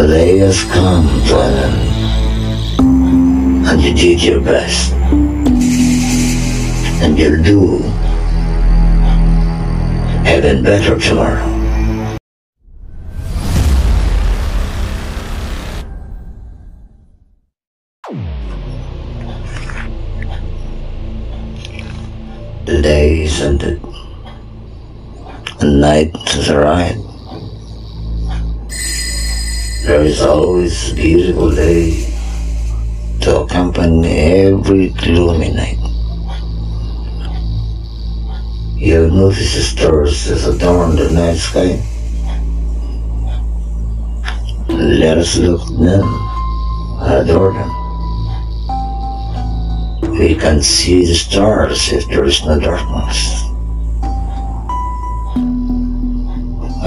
The day has come an and you did your best, and you'll do even better tomorrow. The day is ended, and night has arrived. There is always a beautiful day to accompany every gloomy night. You have noticed the stars that adorn the night sky? Let us look at them adore them. We can see the stars if there is no darkness.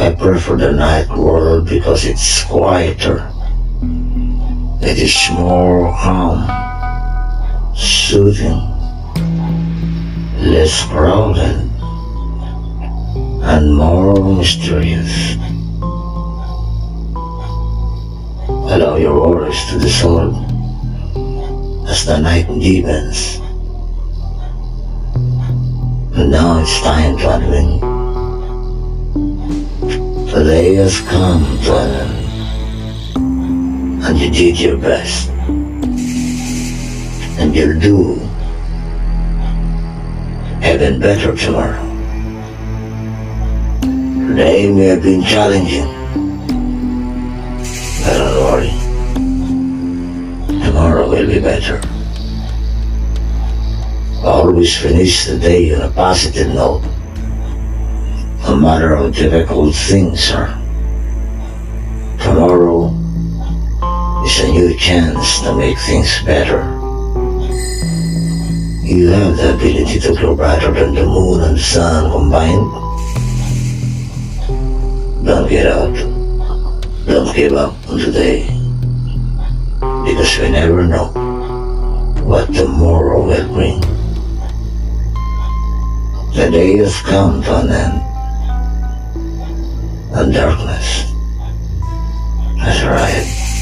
I prefer the night world because it's quieter. It is more calm, soothing, less crowded, and more mysterious. Allow your worries to dissolve as the night deepens. And now it's time to unwind. Day has come end, and you did your best, and you'll do even better tomorrow. Today may have been challenging, but don't worry, tomorrow will be better. Always finish the day on a positive note no matter of difficult things are. Tomorrow is a new chance to make things better. You have the ability to grow brighter than the moon and sun combined. Don't get out. Don't give up on today. Because we never know what tomorrow will bring. The day has come to an end and darkness has arrived.